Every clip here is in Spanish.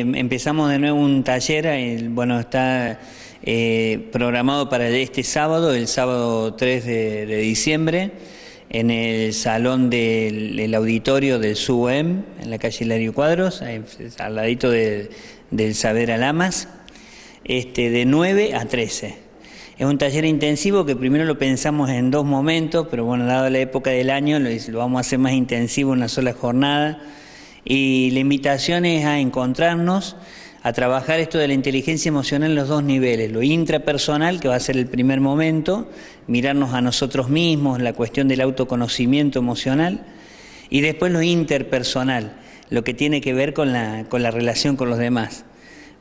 Em, empezamos de nuevo un taller, bueno, está eh, programado para este sábado, el sábado 3 de, diciembre, en el salón del auditorio del SUEM, en la calle Hilario Cuadros, al ladito del Saber Alamas, este, de 9 a 13. Es un taller intensivo que primero lo pensamos en dos momentos, pero bueno, dado la época del año, lo, lo vamos a hacer más intensivo en una sola jornada y la invitación es a encontrarnos, a trabajar esto de la inteligencia emocional en los dos niveles, lo intrapersonal, que va a ser el primer momento, mirarnos a nosotros mismos, la cuestión del autoconocimiento emocional, y después lo interpersonal, lo que tiene que ver con la, con la relación con los demás.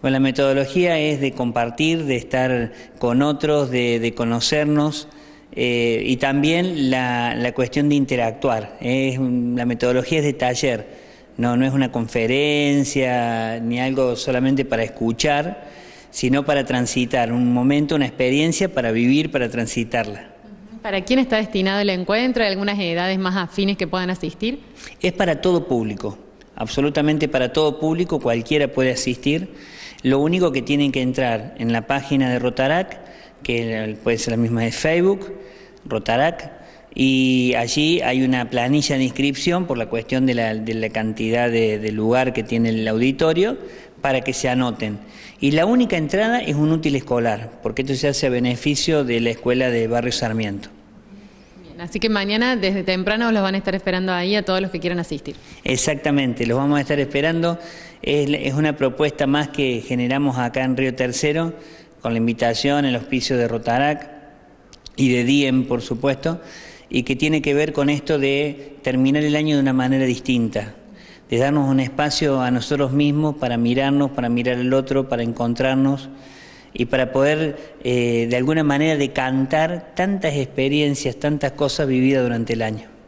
Bueno, la metodología es de compartir, de estar con otros, de, conocernos, eh, y también la, cuestión de interactuar. La metodología es de taller no, no es una conferencia ni algo solamente para escuchar, sino para transitar un momento, una experiencia para vivir, para transitarla. ¿Para quién está destinado el encuentro? ¿Hay algunas edades más afines que puedan asistir? Es para todo público, absolutamente para todo público, cualquiera puede asistir. Lo único que tienen que entrar en la página de Rotarac, que puede ser la misma de Facebook, Rotarac, y allí hay una planilla de inscripción por la cuestión de la, cantidad de, lugar que tiene el auditorio para que se anoten. Y la única entrada es un útil escolar, porque esto se hace a beneficio de la escuela de Barrio Sarmiento. así que mañana desde temprano los van a estar esperando ahí a todos los que quieran asistir. Exactamente, los vamos a estar esperando. Es, es una propuesta más que generamos acá en Río Tercero, con la invitación, el auspicio de Rotarac y de Diem, por supuesto y que tiene que ver con esto de terminar el año de una manera distinta, de darnos un espacio a nosotros mismos para mirarnos, para mirar al otro, para encontrarnos y para poder eh, de alguna manera decantar tantas experiencias, tantas cosas vividas durante el año.